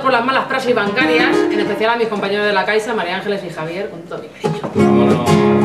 por las malas praxis bancarias, en especial a mis compañeros de la Caixa, María Ángeles y Javier, con todo mi cariño.